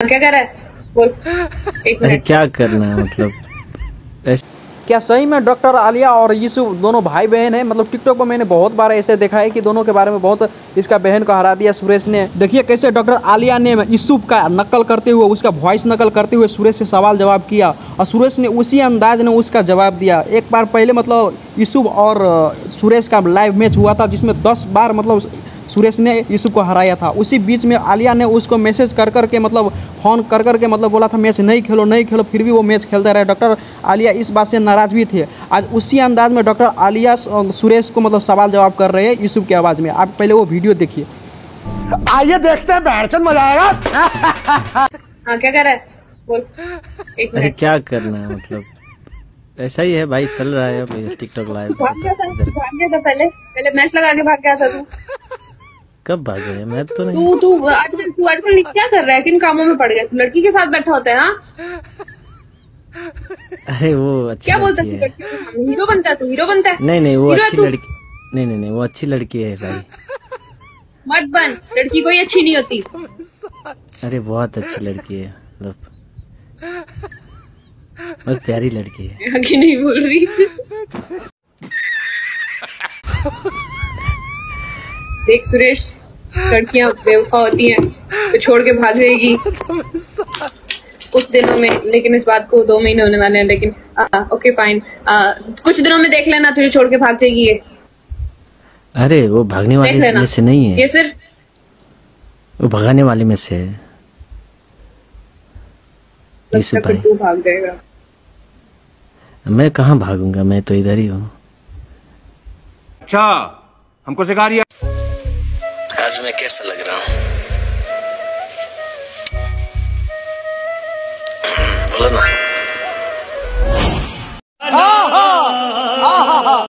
क्या कर रहा है? बोल। एक मिनट। क्या करना है मतलब? क्या सही में डॉक्टर आलिया और यूसुफ दोनों भाई बहन हैं? मतलब टिकटॉक पर मैंने बहुत बार ऐसे देखा है कि दोनों के बारे में बहुत इसका बहन को हरा दिया सुरेश ने। देखिए कैसे डॉक्टर आलिया ने यूसुफ का नकल करते हुए उसका वॉइस नकल करते हुए सुरेश से सवाल जवाब किया और सुरेश ने उसी अंदाज में उसका जवाब दिया। एक बार पहले मतलब यूसुफ और सुरेश का लाइव मैच हुआ था जिसमें दस बार मतलब सुरेश ने यूसुफ को हराया था। उसी बीच में आलिया ने उसको मैसेज कर कर के मतलब फ़ोन कर कर के मतलब बोला था मैच नहीं खेलो नहीं खेलो फिर भी वो मैच खेलते रहे। डॉक्टर आलिया इस बात से नाराज़ भी थे। आज उसी अंदाज में डॉक्टर आलिया सुरेश को मतलब सवाल जवाब कर रहे हैं यूसुफ की आवाज़ में। आप पहले वो वीडियो देखिए। आइए देखते हैं मज़ा आएगा। हाँ क्या कर रहा है? बोल। एक अरे क्या करना है मतलब? ऐसा ही है भाई चल रहा है टिकटॉक लाइव भाग गया था इधर भाग गया था पहले। पहले मैच लगा के भाग गया था तू। कब भागे मैं तो नहीं तू तू आजकल तू आजकल क्या कर रहा है? किन कामों में पड़ गया? तू लड़की के साथ बैठा होता है हाँ? अरे वो अच्छी क्या बोलता है? हीरो बनता है तू हीरो बनता है। नहीं नहीं वो अच्छी लड़की नहीं नहीं नहीं वो अच्छी लड़की है भाई। मत बन लड़की कोई अच्छी नहीं होती। अरे बहुत अच्छी लड़की है मतलब। बहुत प्यारी लड़की है। आगे नहीं बोल रही। देख सुरेश। लड़कियाँ बेवफा होती हैं तो छोड़ के भाग जाएगी। कुछ दिनों में लेकिन इस बात को दो महीने होने वाले हैं लेकिन आ, ओके फाइन आ, कुछ दिनों में देख लेना तुझे छोड़ के भाग जाएगी ये। अरे वो भागने वाले में से नहीं है। ये सिर्फ़ वो भगाने वाले में से है। तू भाग जाएगा। मैं कहाँ भागूँगा? मैं तो इधर ही हूँ। अच्छा हमको सिखा रही आज मैं कैसा लग रहा हूँ? बोलो ना।